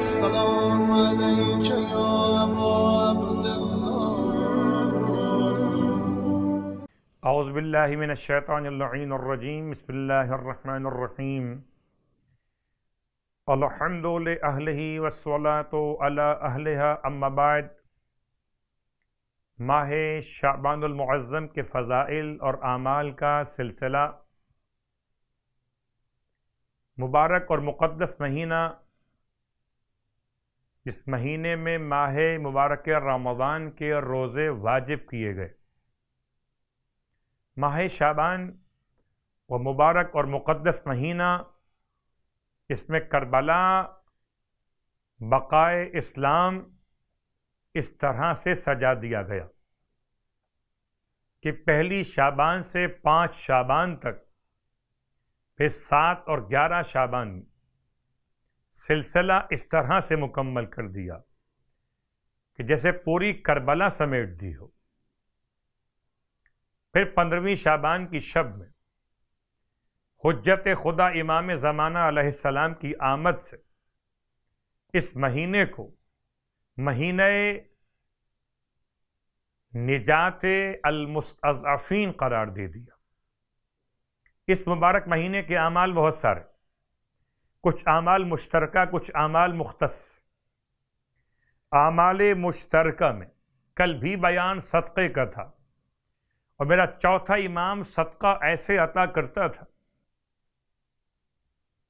السلام عليك يا أبا عبد الله. اعوذ باللہ من الشیطان اللعین الرجیم بسم اللہ الرحمن الرحیم الحمد لأہلہ والصلاة علی اہلہا اما بعد، ماہ شعبان المعظم کے فضائل اور اعمال کا سلسلہ مبارک اور مقدس مہینہ اس مہینے میں ماہ مبارک رمضان کے روزے واجب کیے گئے۔ ماہ شابان و مبارک اور مقدس مہینہ، اس میں کربلا، بقائے اسلام اس طرح سے سجا دیا گیا کہ پہلی شابان سے پانچ شابان تک، پھر سات اور گیارہ شابان سلسلہ اس طرح سے مکمل کر دیا کہ جیسے پوری کربلا سمیٹ دی ہو۔ پھر پندرہویں شابان کی شب میں حجت خدا امام زمانہ علیہ السلام کی آمد سے اس مہینے کو مہینہ نجات المستضعفین قرار دے دیا۔ اس مبارک مہینے کے اعمال بہت سارے۔ کچھ اعمال مشترکہ، کچھ اعمال مختص۔ اعمال مشترکہ میں کل بھی بیان صدقے کا تھا۔ اور میرا چوتھا امام صدقہ ایسے عطا کرتا تھا۔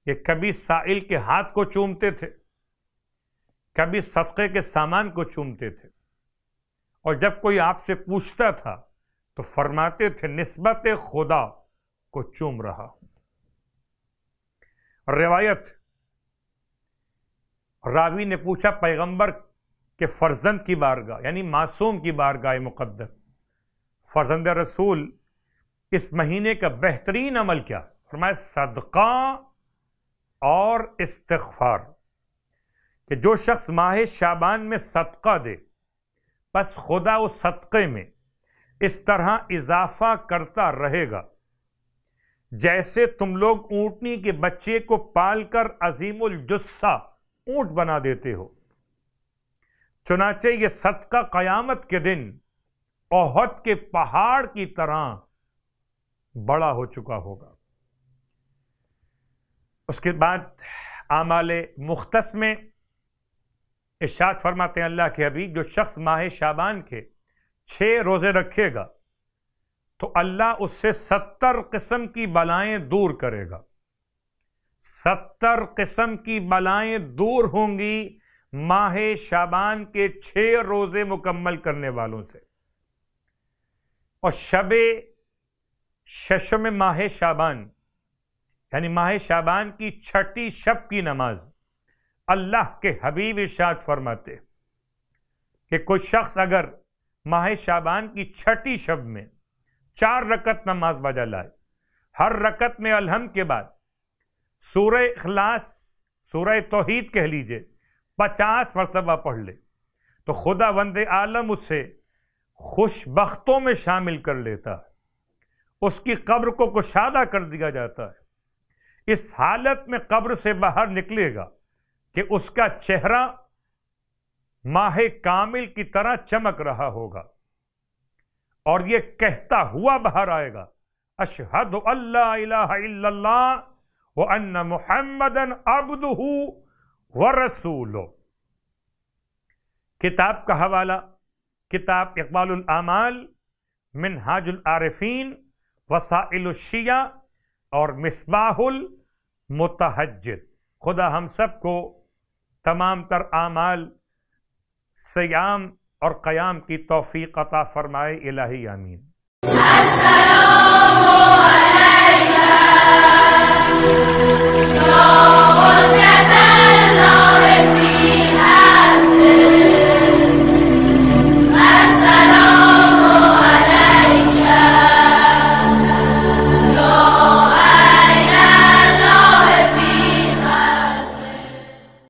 کہ کبھی سائل کے ہاتھ کو چومتے تھے، کبھی صدقے کے سامان کو چومتے تھے۔ اور جب کوئی آپ سے پوچھتا تھا تو فرماتے تھے، نسبت خدا کو چوم رہا ہوں۔ روایت۔ راوی نے پوچھا پیغمبر کے فرزند کی بارگاہ یعنی معصوم کی بارگاہ مقدس۔ فرزند رسول، اس مہینے کا بہترین عمل کیا؟ فرمایا، صدقہ اور استغفار۔ کہ جو شخص ماہ شابان میں صدقہ دے، بس خدا اس صدقے میں اس طرح اضافہ کرتا رہے گا۔ جیسے تم لوگ اونٹنی کے بچے کو پال کر عظیم الجسہ اونٹ بنا دیتے ہو۔ چنانچہ یہ صدقہ قیامت کے دن اوہد کے پہاڑ کی طرح بڑا ہو چکا ہوگا۔ اس کے بعد اعمال مختص میں ارشاد فرماتے ہیں، اللہ کے حبیب جو شخص ماہ شابان کے چھ روزے رکھے گا تو اللہ اس سے ستر قسم کی بلائیں دور کرے گا۔ ستر قسم کی بلائیں دور ہوں گی ماہ شابان کے چھ روزے مکمل کرنے والوں سے۔ اور شب ششم ماہ شابان یعنی ماہ شابان کی چھٹی شب کی نماز اللہ کے حبیب ارشاد فرماتے کہ کوئی شخص اگر ماہ شابان کی چھٹی شب میں چار رکت نماز بجا لائے۔ ہر رکت میں الحمد کے بعد سورہ اخلاص، سورہ توحید کہہ لیجیے، پچاس مرتبہ پڑھ لے۔ تو خدا وند عالم اس سے خوش بختوں میں شامل کر لیتا ہے۔ اس کی قبر کو کشادہ کر دیا جاتا ہے۔ اس حالت میں قبر سے باہر نکلے گا کہ اس کا چہرہ ماہ کامل کی طرح چمک رہا ہوگا۔ اور یہ کہتا ہوا باہر آئے گا اشہد اللہ الہ الا اللہ وان محمد عبدہ ورسول کتاب کا حوالہ کتاب اقبال الاعمال منہاج العارفین وسائل الشیعہ اور مصباح المتحجد خدا ہم سب کو تمام تر اعمال سیام اور قیام کی توفیق عطا فرمائے الہی آمین۔ السلام علیکم۔